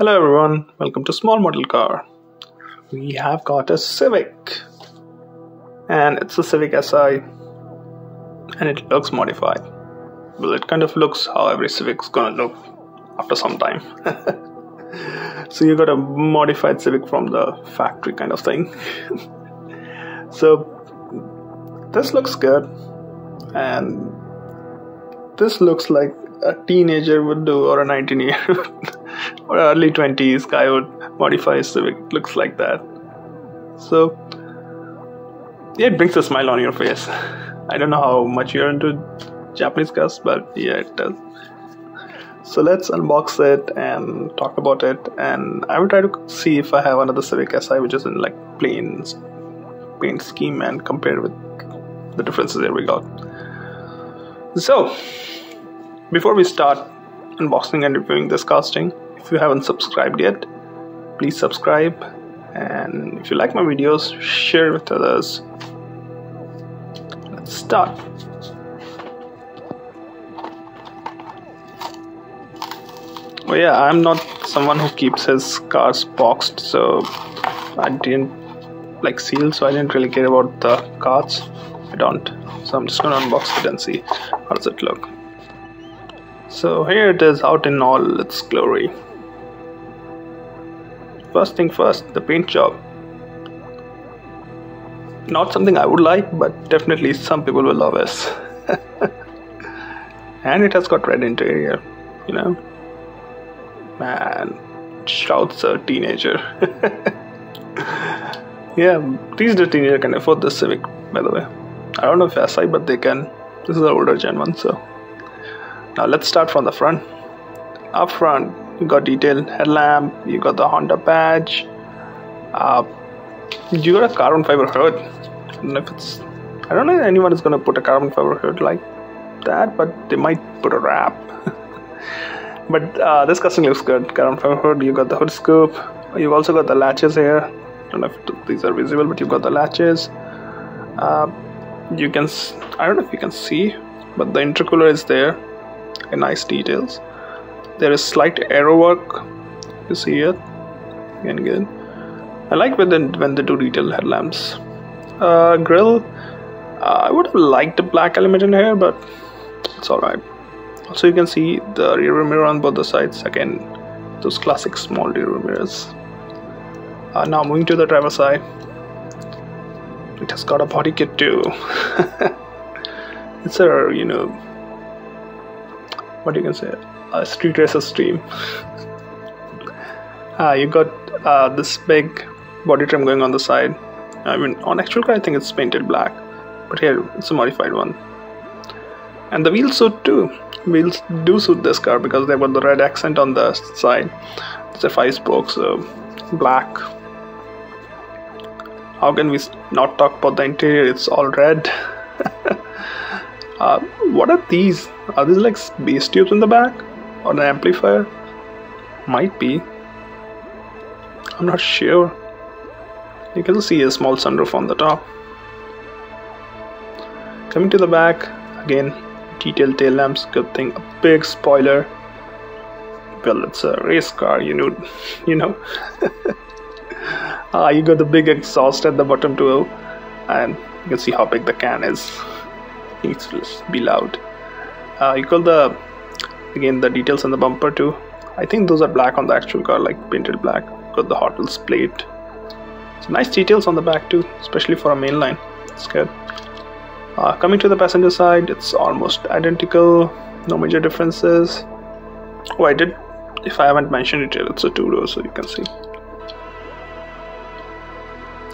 Hello everyone, welcome to Small Model Car. We have got a Civic and it's a Civic Si and it looks modified. Well, it kind of looks how every Civic's gonna look after some time. so you got a modified Civic from the factory kind of thing. so this looks good and this looks like a teenager would do or a 19 year or early 20s guy would modify civic it looks like that. So yeah it brings a smile on your face. I don't know how much you're into japanese cars but yeah it does. So let's unbox it and talk about it and i will try to see if i have another civic si which is in like plain paint scheme and compare with the differences that we got. So before we start unboxing and reviewing this casting, if you haven't subscribed yet, please subscribe. And if you like my videos, share with others. Let's start. Oh yeah, I'm not someone who keeps his cars boxed, so I didn't like sealed, so I didn't really care about the cards. I don't. So I'm just gonna unbox it and see how does it look. So here it is out in all its glory. First thing first, the paint job. Not something I would like, but definitely some people will love us. and it has got red interior, you know. Man, shouts a teenager. yeah, these the teenager can afford the Civic, by the way. I don't know if SI, but they can. This is an older gen one, so now let's start from the front up front you got detailed headlamp you got the honda badge uh, you got a carbon fiber hood. I don't know if it's I don't know if anyone is gonna put a carbon fiber hood like that but they might put a wrap. But uh, this custom looks good. Carbon fiber hood you got the hood scoop. You've also got the latches here. I don't know if these are visible but you've got the latches. Uh, you can I don't know if you can see but the intercooler is there in nice details there is slight aero work. You see it? Again good I like when they, when they do detailed headlamps. Uh, grill uh, I would have liked a black element in here but it's alright. Also you can see the rear mirror on both the sides. Again those classic small rear mirrors. Uh, now moving to the driver side it has got a body kit too. It's a you know what you can say a street racer stream. Uh, you got uh, this big body trim going on the side. I mean on actual car I think it's painted black but here it's a modified one. And the wheels suit too. Wheels do suit this car because they've got the red accent on the side. It's a five spokes so black. How can we not talk about the interior? It's all red. Uh, what are these? Are these like space tubes in the back? Or an amplifier? Might be. I'm not sure. You can see a small sunroof on the top. Coming to the back, again, detailed tail lamps, good thing, a big spoiler. Well, it's a race car, you know, you know. ah, you got the big exhaust at the bottom too, and you can see how big the can is needs to be loud uh, you got the again the details on the bumper too. I think those are black on the actual car like painted black. Got the Hot Wheels plate. So nice details on the back too especially for a mainline. It's good. Uh, coming to the passenger side it's almost identical. No major differences. Oh I did if I haven't mentioned it yet it's a two door so you can see.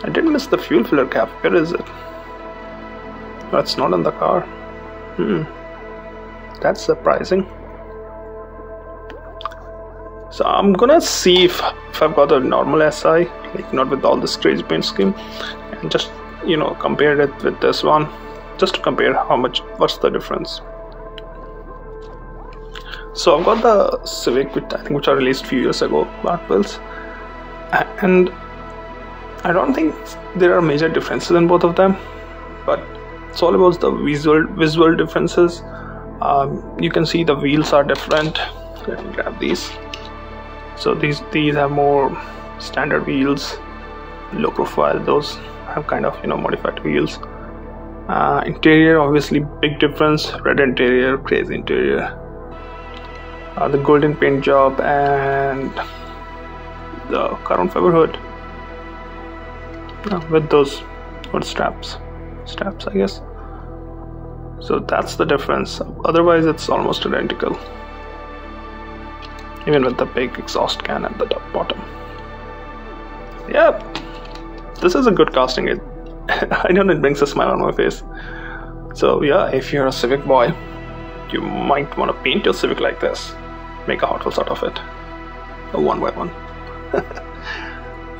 I did miss the fuel filler cap. Where is it? That's not in the car. Hmm. That's surprising. So I'm gonna see if, if I've got a normal SI, like not with all this crazy paint scheme, and just you know compare it with this one, just to compare how much, what's the difference. So I've got the Civic, which I think which I released a few years ago, Black Bills, and I don't think there are major differences in both of them, but it's all about the visual visual differences. Um, you can see the wheels are different. Let me grab these so these these have more standard wheels low profile. Those have kind of you know modified wheels. Uh, interior obviously big difference. Red interior crazy interior. Uh, the golden paint job and the carbon fiber hood. Uh, with those hood straps straps I guess. So that's the difference. Otherwise it's almost identical even with the big exhaust can at the top bottom. Yep this is a good casting. It I know it brings a smile on my face. So yeah if you're a civic boy you might want to paint your civic like this. Make a Hot Wheels out of it. A one by one.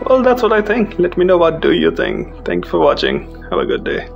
Well that's what I think. Let me know what do you think. Thank you for watching. Have a good day